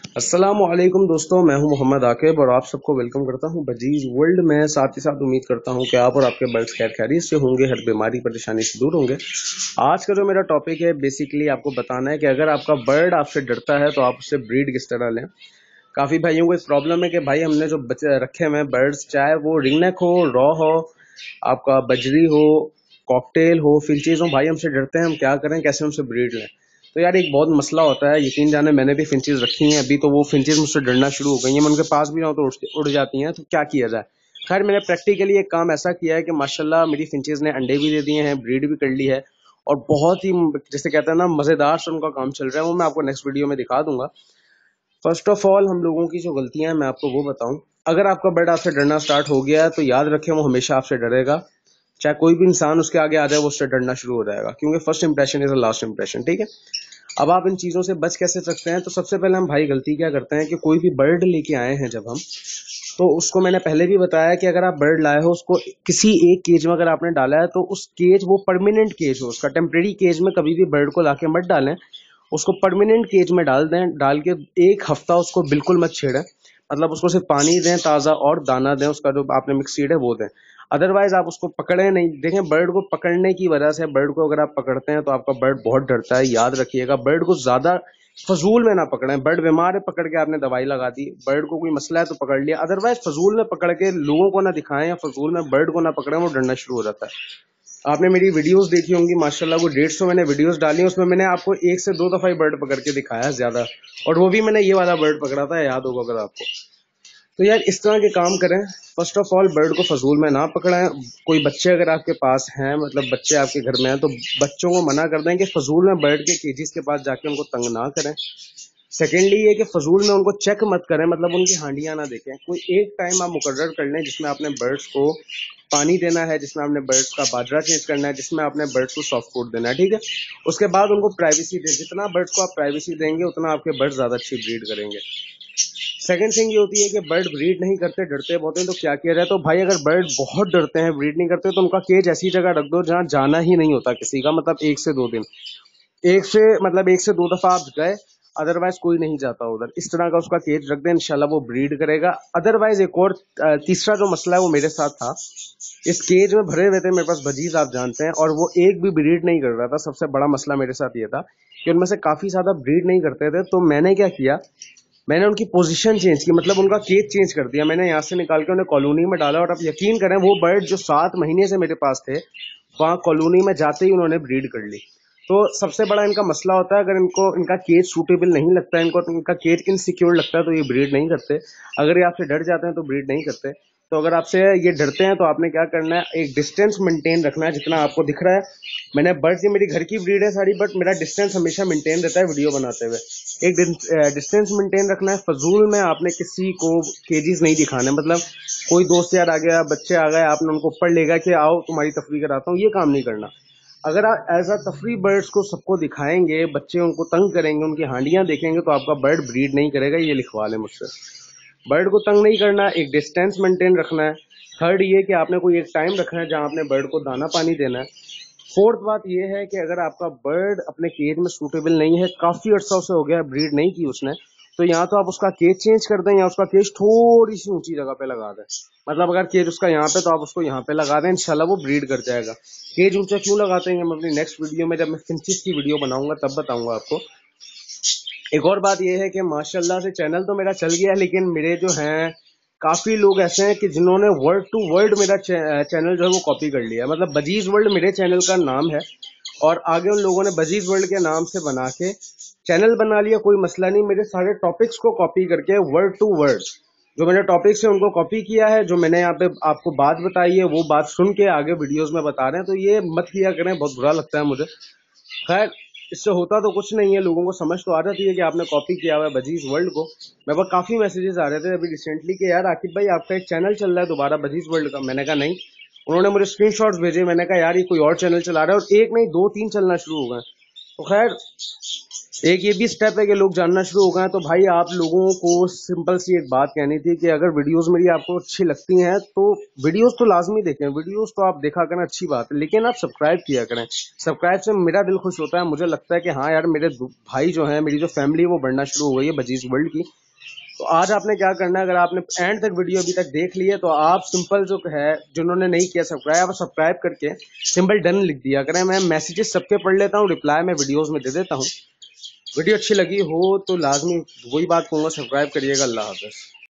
वालेकुम दोस्तों, मैं हूँ मोहम्मद आकिब और आप सबको वेलकम करता हूँ बजीज वर्ल्ड में। साथ ही साथ उम्मीद करता हूँ कि आप और आपके बर्ड्स खैर खैरियत से होंगे, हर बीमारी परेशानी से दूर होंगे। आज का जो मेरा टॉपिक है बेसिकली आपको बताना है कि अगर आपका बर्ड आपसे डरता है तो आप उससे ब्रीड किस तरह लें। काफ़ी भाइयों को इस प्रॉब्लम है कि भाई हमने जो बच्चे रखे हुए हैं बर्ड्स चाहे वो रिंगनेक हो रॉ हो, आपका बजरी हो कॉकटेल हो, फिर चीज़ हो भाई हमसे डरते हैं, हम क्या करें, कैसे हमसे ब्रीड लें? तो यार एक बहुत मसला होता है, यकीन जाने मैंने भी फिंचेज रखी हैं, अभी तो वो फिंचेज मुझसे डरना शुरू हो गई हैं। मैं उनके पास भी जाऊँ तो उड़ जाती हैं तो क्या किया जाए? खैर, मैंने प्रैक्टिकली एक काम ऐसा किया है कि माशाल्लाह मेरी फिंचेज ने अंडे भी दे दिए हैं ब्रीड भी कर ली है, और बहुत ही जैसे कहते हैं ना, मज़ेदार से उनका काम चल रहा है, वो मैं आपको नेक्स्ट वीडियो में दिखा दूँगा। फ़र्स्ट ऑफ़ ऑल हम लोगों की जो गलतियाँ हैं, मैं आपको वो बताऊँ। अगर आपका बर्ड आपसे डरना स्टार्ट हो गया है तो याद रखें, वो हमेशा आपसे डरेगा। चाहे कोई भी इंसान उसके आगे आ जाए, वो उससे डरना शुरू हो जाएगा, क्योंकि first impression is a last impression ठीक है? अब आप इन चीज़ों से बच कैसे सकते हैं? तो सबसे पहले हम भाई गलती क्या करते हैं कि कोई भी बर्ड लेके आए हैं जब हम तो उसको मैंने पहले भी बताया कि अगर आप बर्ड लाए हो, उसको किसी एक केज में अगर आपने डाला है तो उस केज वो परमानेंट केज हो, उसका टेम्प्रेरी केज में कभी भी बर्ड को लाके मत डालें, उसको परमानेंट केज में डाल दें, डाल के एक हफ़्ता उसको बिल्कुल मत छेड़ें। मतलब उसको सिर्फ़ पानी दें, ताज़ा और दाना दें, उसका जो आपने मिक्स सीड है, वो दें। अदरवाइज़ आप उसको पकड़े नहीं। देखें बर्ड को पकड़ने की वजह से बर्ड को अगर आप पकड़ते हैं तो आपका बर्ड बहुत डरता है, याद रखिएगा। बर्ड को ज़्यादा फजूल में ना पकड़ें। बर्ड बीमार है, पकड़ के आपने दवाई लगा दी। बर्ड को कोई मसला है तो पकड़ लिया। अदरवाइज़ फजूल में पकड़ के लोगों को ना दिखाएँ या फजूल में बर्ड को ना पकड़ें, वो डरना शुरू हो जाता है। आपने मेरी वीडियोस देखी होंगी, माशाल्लाह वो डेढ़ सौ मैंने वीडियोस डाली उसमें मैंने आपको एक से दो दफ़ा ही बर्ड पकड़ के दिखाया ज़्यादा। और वो भी मैंने ये वाला बर्ड पकड़ा था, याद होगा अगर आपको। तो यार, इस तरह के काम करें। फ़र्स्ट ऑफ़ ऑल बर्ड को फजूल में ना पकड़ें कोई बच्चे अगर आपके पास हैं मतलब बच्चे आपके घर में हैं तो बच्चों को मना कर दें कि फजूल में बर्ड के केजिस के पास जाके उनको तंग ना करें। सेकेंडली ये कि फजूल में उनको चेक मत करें मतलब उनकी हांडियाँ ना देखें। कोई एक टाइम आप मुकर कर लें जिसमें आपने बर्ड्स को पानी देना है, जिसमें आपने बर्ड्स का बाजरा चेंज करना है, जिसमें आपने बर्ड्स को सॉफ्ट फ़ूड देना है, ठीक है? उसके बाद उनको प्राइवेसी दें। जितना बर्ड्स को आप प्राइवेसी देंगे, उतना आपके बर्ड ज़्यादा अच्छी ब्रीड करेंगे। सेकंड थिंग ये होती है कि बर्ड ब्रीड नहीं करते, डरते बहुत हैं तो क्या किया जाए? तो भाई, अगर बर्ड बहुत डरते हैं ब्रीड नहीं करते तो उनका केज ऐसी जगह रख दो जहाँ जाना ही नहीं होता किसी का मतलब एक से दो दिन। एक से मतलब एक से दो दफ़ा आप गए अदरवाइज़ कोई नहीं जाता उधर। इस तरह का उसका केज रख दे, इंशाल्लाह वो ब्रीड करेगा। अदरवाइज़ एक और तीसरा जो मसला है वो मेरे साथ था। इस केज में भरे हुए थे मेरे पास बजीज आप जानते हैं, और वो एक भी ब्रीड नहीं कर रहा था। सबसे बड़ा मसला मेरे साथ ये था कि उनमें से काफ़ी ज़्यादा ब्रीड नहीं करते थे। तो मैंने क्या किया, मैंने उनकी पोजीशन चेंज की मतलब उनका केज चेंज कर दिया। मैंने यहाँ से निकाल के उन्हें कॉलोनी में डाला और आप यकीन करें, वो बर्ड जो सात महीने से मेरे पास थे, वहाँ कॉलोनी में जाते ही उन्होंने ब्रीड कर ली। तो सबसे बड़ा इनका मसला होता है, अगर इनको, इनका केज सूटेबल नहीं लगता है, इनको तो इनका केज इनसिक्योर लगता है तो ये ब्रीड नहीं करते। अगर ये आपसे डर जाते हैं तो ब्रीड नहीं करते। तो अगर आपसे ये डरते हैं तो आपने क्या करना है, एक डिस्टेंस मेंटेन रखना है, जितना आपको दिख रहा है। मैंने बर्ड की मेरी घर की ब्रीड है सारी बट मेरा डिस्टेंस हमेशा मेंटेन रहता है वीडियो बनाते हुए। एक डिस्टेंस मेंटेन रखना है। फजूल में आपने किसी को केजीज नहीं दिखाना। मतलब कोई दोस्त यार आ गया, बच्चे आ गए, आपने उनको ऊपर ले गया कि आओ, तुम्हारी तफरी कराता हूँ, ये काम नहीं करना। अगर आप एज अ तफरी बर्ड्स को सबको दिखाएँगे, बच्चे उनको तंग करेंगे, उनकी हांडियाँ देखेंगे तो आपका बर्ड ब्रीड नहीं करेगा, ये लिखवा लें मुझसे। बर्ड को तंग नहीं करना, एक डिस्टेंस मेंटेन रखना है। थर्ड ये कि आपने कोई एक टाइम रखना है जहाँ आपने बर्ड को दाना पानी देना है। फोर्थ बात यह है कि अगर आपका बर्ड अपने केज में सूटेबल नहीं है, काफ़ी अर्सा उसे हो गया ब्रीड नहीं की उसने। तो यहाँ तो आप उसका केज चेंज कर दें या उसका केज थोड़ी सी ऊँची जगह पे लगा दें। मतलब अगर केज उसका यहाँ पे तो आप उसको यहाँ पे लगा दें, इंशाल्लाह वो ब्रीड कर जाएगा। केज ऊँचा क्यों लगाते हैं मैं अपनी नेक्स्ट वीडियो में, जब मैं फिंचिस की वीडियो बनाऊँगा, तब बताऊँगा आपको। एक और बात यह है कि माशाल्लाह से चैनल तो मेरा चल गया है लेकिन मेरे जो हैं, काफ़ी लोग ऐसे हैं कि जिन्होंने वर्ड टू वर्ड मेरा चैनल जो है वो कॉपी कर लिया मतलब बजीज वर्ल्ड मेरे चैनल का नाम है। और आगे उन लोगों ने बजीज वर्ल्ड के नाम से बना के चैनल बना लिया, कोई मसला नहीं। मेरे सारे टॉपिक्स को कॉपी करके वर्ड टू वर्ड जो मैंने टॉपिक्स है उनको कॉपी किया है, जो मैंने यहाँ पे आपको बात बताई है, वो बात सुन के आगे वीडियोस में बता रहे हैं। तो ये मत किया करें, बहुत बुरा लगता है मुझे। खैर, इससे होता तो कुछ नहीं है, लोगों को समझ तो आ जाती है कि आपने कॉपी किया हुआ है बजीज वर्ल्ड को। मेरे पास काफ़ी मैसेजेस आ रहे थे अभी रिसेंटली कि, यार आकिब भाई, आपका एक चैनल चल रहा है दोबारा बजीज वर्ल्ड का। मैंने कहा, नहीं। उन्होंने मुझे स्क्रीन भेजे, मैंने कहा, यार, ये कोई और चैनल चला रहा है और एक नहीं दो तीन चलना शुरू हो गए तो खैर, एक ये भी स्टेप है कि लोग जानना शुरू हो गए तो भाई, आप लोगों को सिंपल सी एक बात कहनी थी कि अगर वीडियोस मेरी आपको अच्छी लगती हैं तो वीडियोस तो लाजमी देखें। वीडियोस तो आप देखा करें, अच्छी बात है। लेकिन आप सब्सक्राइब किया करें। सब्सक्राइब से मेरा दिल खुश होता है। मुझे लगता है कि हाँ यार, मेरे भाई जो है, मेरी जो फैमिली है, वो बढ़ना शुरू हो गई है बजीज वर्ल्ड की। तो आज आपने क्या करना है? अगर आपने एंड तक वीडियो अभी तक देख ली है तो आप सिंपल जो है, जिन्होंने नहीं किया सब्सक्राइब आप सब्सक्राइब करके सिंपल डन लिख दिया करें। मैं मैसेजेस सबके पढ़ लेता हूँ रिप्लाई मैं वीडियोज़ में दे देता हूँ। वीडियो अच्छी लगी हो तो लाजमी वही बात कहूँगा सब्सक्राइब करिएगा। अल्लाह हाफ़िज़।